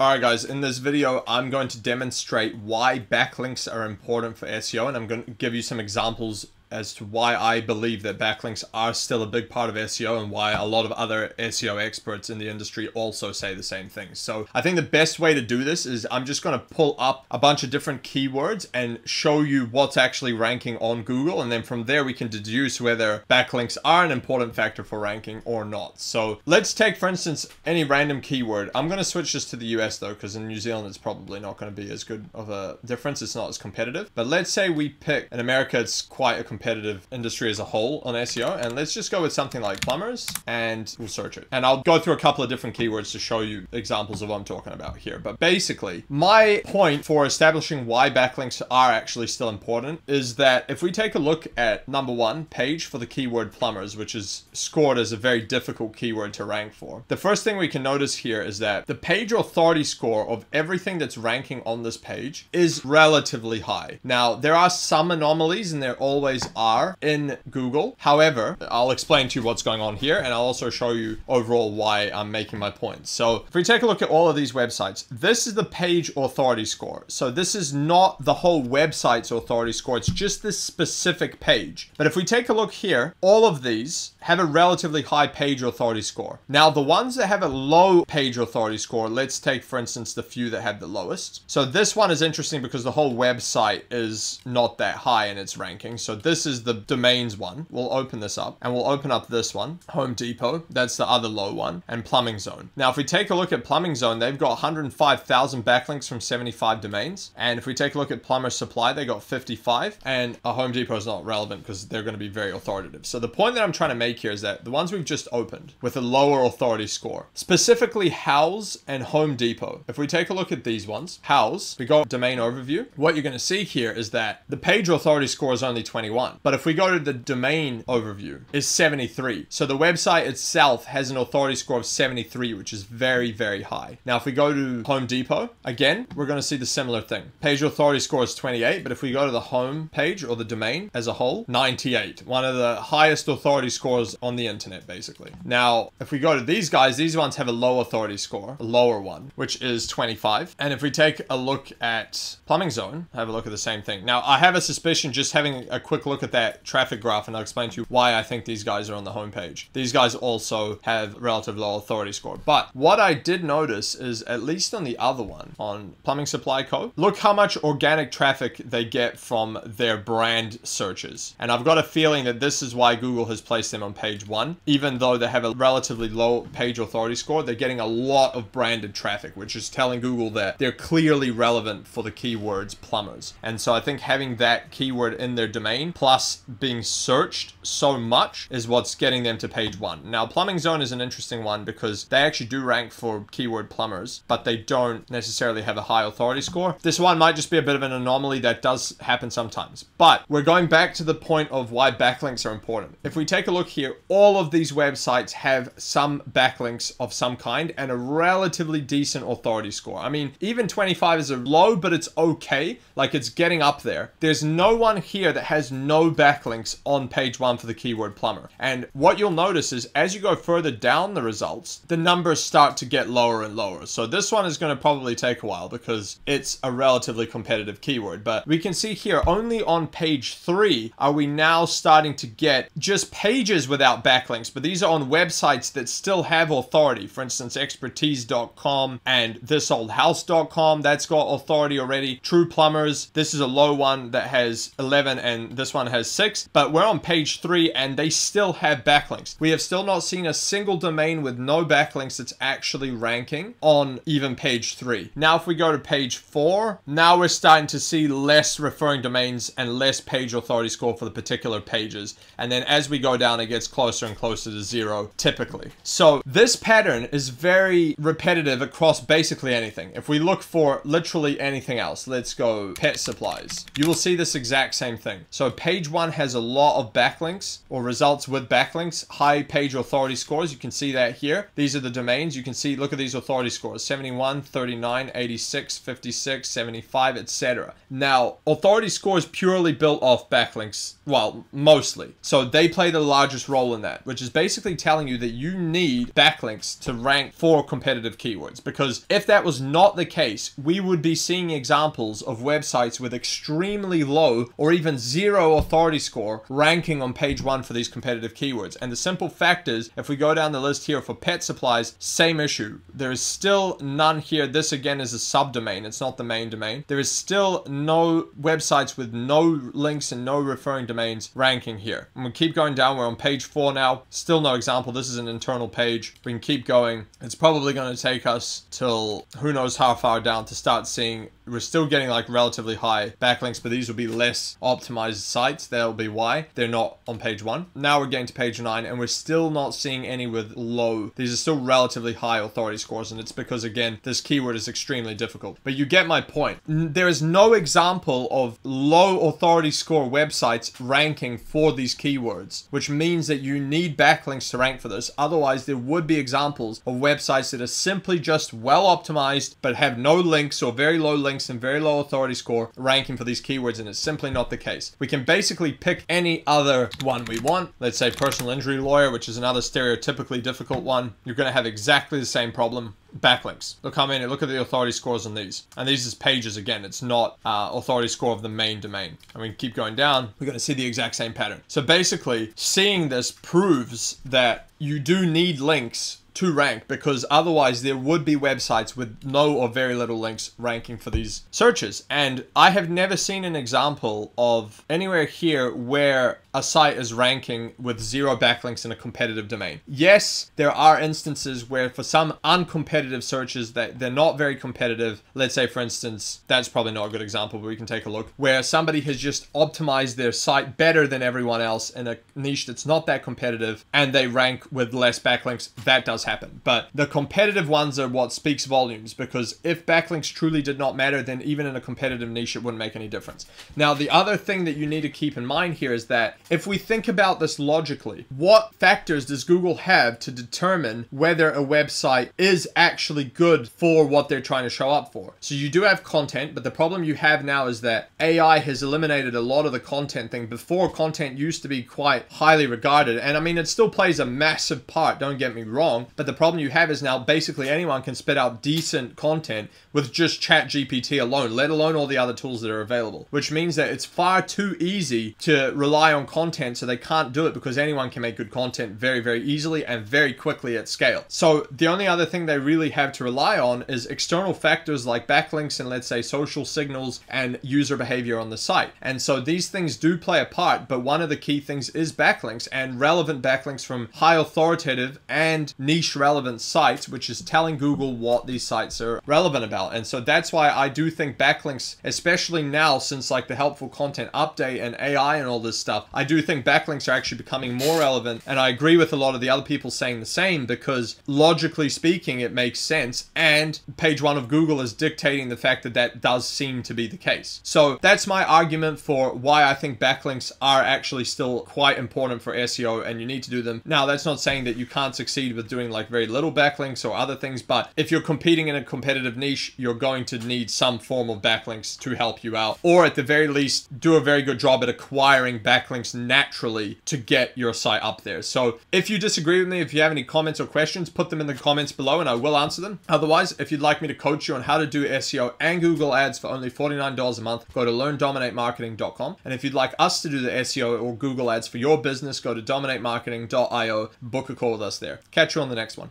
Alright guys, in this video I'm going to demonstrate why backlinks are important for SEO and I'm going to give you some examples as to why I believe that backlinks are still a big part of SEO and why a lot of other SEO experts in the industry also say the same thing. So I think the best way to do this is I'm just going to pull up a bunch of different keywords and show you what's actually ranking on Google. And then from there, we can deduce whether backlinks are an important factor for ranking or not. So let's take, for instance, any random keyword. I'm going to switch this to the US though, because in New Zealand, it's probably not going to be as good of a difference. It's not as competitive. But let's say we pick, in America, it's quite a competitive industry as a whole on SEO. And let's just go with something like plumbers and we'll search it. And I'll go through a couple of different keywords to show you examples of what I'm talking about here. But basically, my point for establishing why backlinks are actually still important is that if we take a look at number one page for the keyword plumbers, which is scored as a very difficult keyword to rank for, the first thing we can notice here is that the page authority score of everything that's ranking on this page is relatively high. Now, there are some anomalies and there always are in Google. However, I'll explain to you what's going on here and I'll also show you overall why I'm making my points. So if we take a look at all of these websites, this is the page authority score. So this is not the whole website's authority score. It's just this specific page. But if we take a look here, all of these have a relatively high page authority score. Now the ones that have a low page authority score, let's take for instance the few that have the lowest. So this one is interesting because the whole website is not that high in its ranking. So this is the domains one. We'll open this up and we'll open up this one, Home Depot. That's the other low one and Plumbing Zone. Now if we take a look at Plumbing Zone, they've got 105,000 backlinks from 75 domains. And if we take a look at Plumber Supply, they got 55 and a Home Depot is not relevant because they're going to be very authoritative. So the point that I'm trying to make here is that the ones we've just opened with a lower authority score, specifically Houzz and Home Depot. If we take a look at these ones, Houzz, we go domain overview. What you're going to see here is that the page authority score is only 21. But if we go to the domain overview, is 73. So the website itself has an authority score of 73, which is very, very high. Now, if we go to Home Depot, again, we're going to see the similar thing. Page authority score is 28, but if we go to the home page or the domain as a whole, 98. One of the highest authority scores on the internet, basically. Now, if we go to these guys, these ones have a low authority score, a lower one, which is 25. And if we take a look at Plumbing Zone, have a look at the same thing. Now, I have a suspicion just having a quick look at that traffic graph, and I'll explain to you why I think these guys are on the homepage. These guys also have relative low authority score. But what I did notice is, at least on the other one, on Plumbing Supply Co., look how much organic traffic they get from their brand searches. And I've got a feeling that this is why Google has placed them on page one. Even though they have a relatively low page authority score, they're getting a lot of branded traffic, which is telling Google that they're clearly relevant for the keywords plumbers. And so I think having that keyword in their domain plus being searched so much is what's getting them to page one. Now, Plumbing Zone is an interesting one because they actually do rank for keyword plumbers, but they don't necessarily have a high authority score. This one might just be a bit of an anomaly that does happen sometimes. But we're going back to the point of why backlinks are important. If we take a look here, all of these websites have some backlinks of some kind and a relatively decent authority score. I mean, even 25 is a low, but it's okay. Like it's getting up there. There's no one here that has no backlinks on page one for the keyword plumber. And what you'll notice is as you go further down the results, the numbers start to get lower and lower. So this one is going to probably take a while because it's a relatively competitive keyword. But we can see here only on page three are we now starting to get just pages without backlinks. But these are on websites that still have authority. For instance, expertise.com and thisoldhouse.com. That's got authority already. True Plumbers. This is a low one that has 11 and this one has six. But we're on page three and they still have backlinks. We have still not seen a single domain with no backlinks that's actually ranking on even page three. Now, if we go to page four, now we're starting to see less referring domains and less page authority score for the particular pages. And then as we go down, it gets closer and closer to zero typically. So this pattern is very repetitive across basically anything. If we look for literally anything else, let's go pet supplies. You will see this exact same thing. So page page one has a lot of backlinks or results with backlinks, high page authority scores. You can see that here. These are the domains. You can see, look at these authority scores 71, 39, 86, 56, 75, etc. Now, authority scores purely built off backlinks, well, mostly. So they play the largest role in that, which is basically telling you that you need backlinks to rank for competitive keywords. Because if that was not the case, we would be seeing examples of websites with extremely low or even zero authority score ranking on page one for these competitive keywords. And the simple fact is, if we go down the list here for pet supplies, same issue. There is still none here. This again is a subdomain. It's not the main domain. There is still no websites with no links and no referring domains ranking here. And we keep going down. We're on page four now. Still no example. This is an internal page. We can keep going. It's probably going to take us till who knows how far down to start seeing we're still getting like relatively high backlinks, but these will be less optimized sites. That'll be why they're not on page one. Now we're getting to page nine and we're still not seeing any with low. These are still relatively high authority scores. And it's because again, this keyword is extremely difficult, but you get my point. There is no example of low authority score websites ranking for these keywords, which means that you need backlinks to rank for this. Otherwise there would be examples of websites that are simply just well optimized, but have no links or very low links and very low authority score ranking for these keywords, and it's simply not the case. We can basically pick any other one we want. Let's say personal injury lawyer, which is another stereotypically difficult one. You're going to have exactly the same problem backlinks. Look how many, look at the authority scores on these. And these is pages again, it's not uh, authority score of the main domain. And we keep going down, we're going to see the exact same pattern. So basically, seeing this proves that you do need links to rank because otherwise there would be websites with no or very little links ranking for these searches. And I have never seen an example of anywhere here where a site is ranking with zero backlinks in a competitive domain. Yes, there are instances where for some uncompetitive searches that they're not very competitive, let's say for instance, that's probably not a good example, but we can take a look, where somebody has just optimized their site better than everyone else in a niche that's not that competitive and they rank with less backlinks, that does happen. But the competitive ones are what speaks volumes because if backlinks truly did not matter, then even in a competitive niche, it wouldn't make any difference. Now, the other thing that you need to keep in mind here is that if we think about this logically, what factors does Google have to determine whether a website is actually good for what they're trying to show up for? So you do have content, but the problem you have now is that AI has eliminated a lot of the content thing. Before, content used to be quite highly regarded. And I mean, it still plays a massive part, don't get me wrong. But the problem you have is now basically anyone can spit out decent content with just ChatGPT alone, let alone all the other tools that are available, which means that it's far too easy to rely on content so they can't do it because anyone can make good content very, very easily and very quickly at scale. So the only other thing they really have to rely on is external factors like backlinks and let's say social signals and user behavior on the site. And so these things do play a part, but one of the key things is backlinks and relevant backlinks from high authoritative and niche relevant sites, which is telling Google what these sites are relevant about. And so that's why I do think backlinks, especially now since like the helpful content update and AI and all this stuff, I do think backlinks are actually becoming more relevant. And I agree with a lot of the other people saying the same because logically speaking, it makes sense. And page one of Google is dictating the fact that that does seem to be the case. So that's my argument for why I think backlinks are actually still quite important for SEO and you need to do them. Now, that's not saying that you can't succeed with doing like very little backlinks or other things, but if you're competing in a competitive niche, you're going to need some form of backlinks to help you out. Or at the very least, do a very good job at acquiring backlinks naturally to get your site up there. So if you disagree with me, if you have any comments or questions, put them in the comments below and I will answer them. Otherwise, if you'd like me to coach you on how to do SEO and Google ads for only $49 a month, go to learndominatemarketing.com. And if you'd like us to do the SEO or Google ads for your business, go to dominatemarketing.io, book a call with us there. Catch you on the next one.